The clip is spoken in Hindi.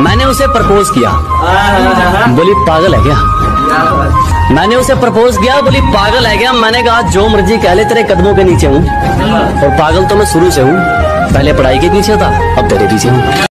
मैंने उसे प्रपोज किया। बोली, पागल है क्या? मैंने उसे प्रपोज किया, बोली, पागल है क्या? मैंने कहा, जो मर्ज़ी कह ले, तेरे कदमों के नीचे हूँ। और पागल तो मैं शुरू से हूँ। पहले पढ़ाई के पीछे था, अब तेरे पीछे हूँ।